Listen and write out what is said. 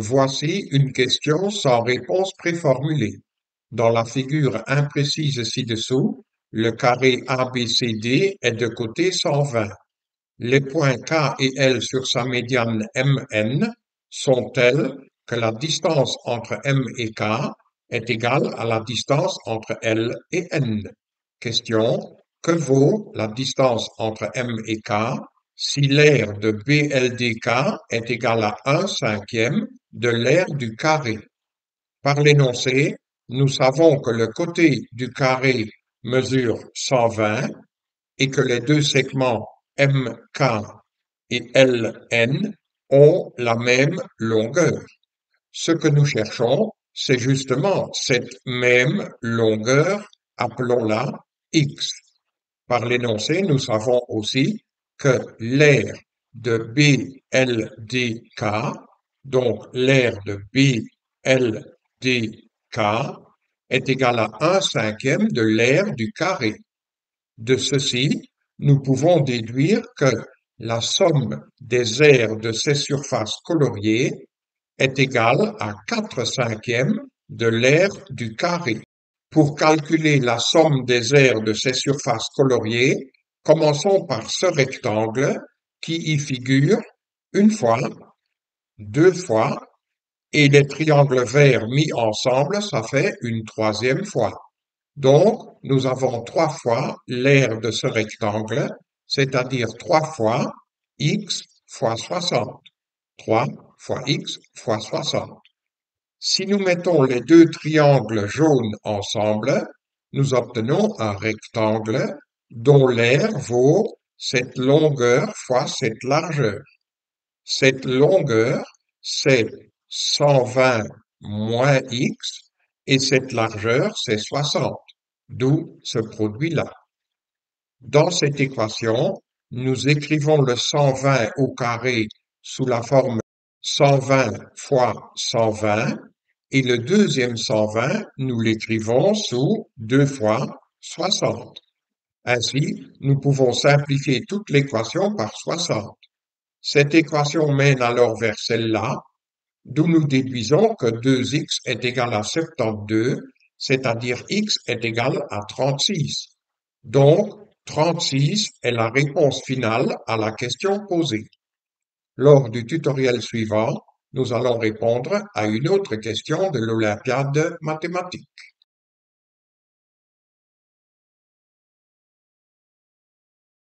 Voici une question sans réponse préformulée. Dans la figure imprécise ci-dessous, le carré ABCD est de côté 120. Les points K et L sur sa médiane MN sont tels que la distance entre M et K est égale à la distance entre L et N? Question. Que vaut la distance entre M et K si l'aire de BLDK est égale à 1 cinquième de l'aire du carré? Par l'énoncé, nous savons que le côté du carré mesure 120 et que les deux segments MK et LN ont la même longueur. Ce que nous cherchons, c'est justement cette même longueur, appelons-la X. Par l'énoncé, nous savons aussi que l'aire de BLDK, donc l'aire de BLDK, est égale à 1 cinquième de l'aire du carré. De ceci, nous pouvons déduire que la somme des aires de ces surfaces coloriées est égale à 4 cinquièmes de l'aire du carré. Pour calculer la somme des aires de ces surfaces coloriées, commençons par ce rectangle qui y figure une fois, deux fois, et les triangles verts mis ensemble, ça fait une troisième fois. Donc, nous avons trois fois l'aire de ce rectangle, c'est-à-dire trois fois x fois 60. 3 fois x fois 60. Si nous mettons les deux triangles jaunes ensemble, nous obtenons un rectangle dont l'aire vaut cette longueur fois cette largeur. Cette longueur, c'est 120 moins x et cette largeur, c'est 60 d'où ce produit-là. Dans cette équation, nous écrivons le 120 au carré sous la forme 120 fois 120 et le deuxième 120, nous l'écrivons sous 2 fois 60. Ainsi, nous pouvons simplifier toute l'équation par 60. Cette équation mène alors vers celle-là, d'où nous déduisons que 2x est égal à 72 c'est-à-dire x est égal à 36. Donc, 36 est la réponse finale à la question posée. Lors du tutoriel suivant, nous allons répondre à une autre question de l'Olympiade mathématique.